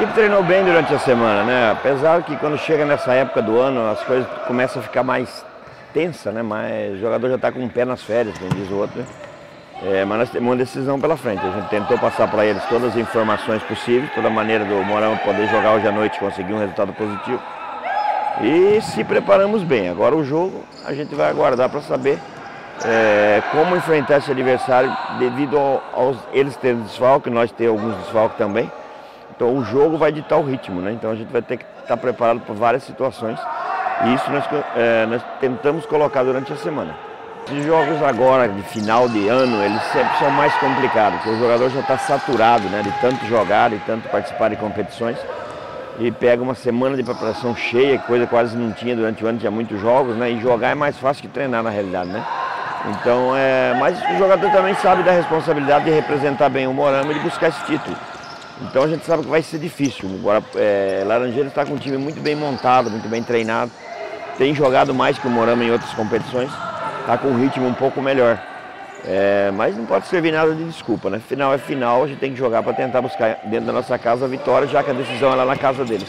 equipe treinou bem durante a semana, né? Apesar que quando chega nessa época do ano as coisas começam a ficar mais tensa, né? Mas o jogador já está com o pé nas férias, como diz o outro. Né? É, mas nós temos uma decisão pela frente. A gente tentou passar para eles todas as informações possíveis, toda maneira do Morão poder jogar hoje à noite e conseguir um resultado positivo. E se preparamos bem. Agora o jogo a gente vai aguardar para saber é, como enfrentar esse adversário devido ao, aos eles terem desfalque, nós ter alguns desfalques também. Então o jogo vai ditar o ritmo, né? Então a gente vai ter que estar preparado para várias situações. E isso nós, é, nós tentamos colocar durante a semana. Os jogos agora de final de ano, eles sempre são mais complicados, porque o jogador já está saturado né, de tanto jogar e tanto participar de competições. E pega uma semana de preparação cheia, coisa quase não tinha durante o ano, tinha muitos jogos, né? E jogar é mais fácil que treinar na realidade, né? Então, é, mas o jogador também sabe da responsabilidade de representar bem o Morama e de buscar esse título. Então a gente sabe que vai ser difícil. Agora, é, Laranjeira está com um time muito bem montado, muito bem treinado. Tem jogado mais que o Morama em outras competições. Está com um ritmo um pouco melhor. É, mas não pode servir nada de desculpa, né? Final é final, a gente tem que jogar para tentar buscar dentro da nossa casa a vitória, já que a decisão é lá na casa deles.